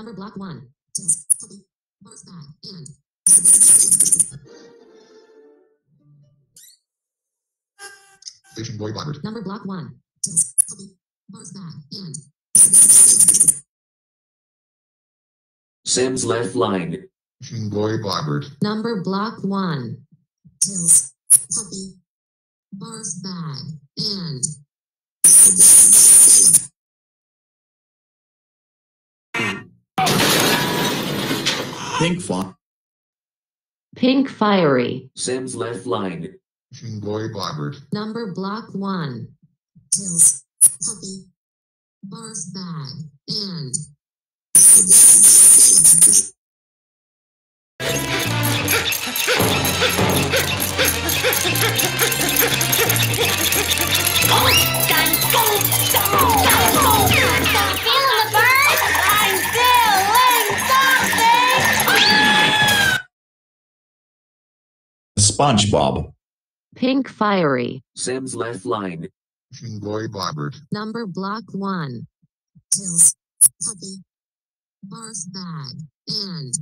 Number block one. Tills. Puppy. Barf bag. And. Station boy Robert. Number block one. Tills. Bag. And. Sam's left line. Station boy Robert. Number block one. Tills. Puppy. Barf bag. And. Pink font. Pink fiery. Sam's left line. Station boy Robert. Number block one. Tills. Puppy. Barf bag. And. SpongeBob. Pink fiery. Sam's left line. Station boy Robert. Number block one. Tills. Puppy. Barf bag. And.